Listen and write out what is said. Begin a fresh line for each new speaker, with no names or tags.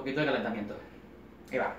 poquito de calentamiento. Ahí va.